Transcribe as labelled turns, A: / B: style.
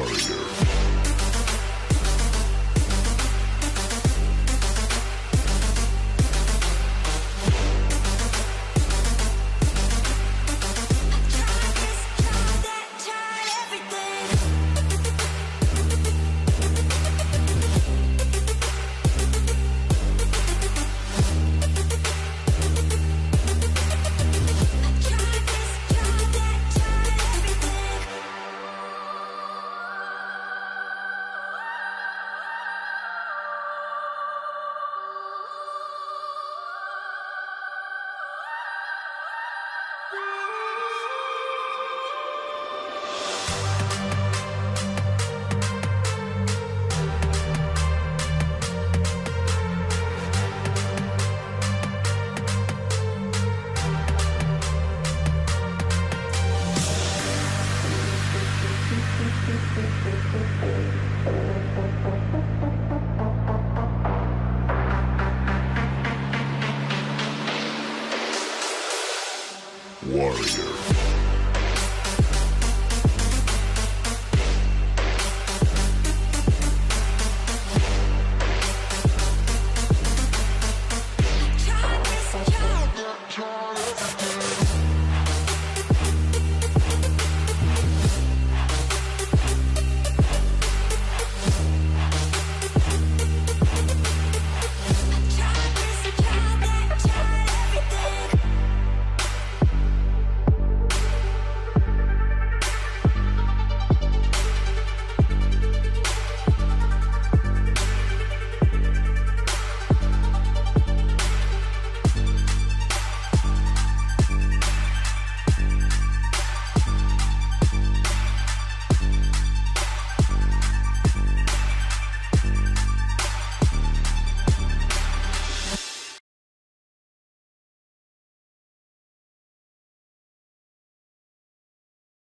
A: warrior. warrior.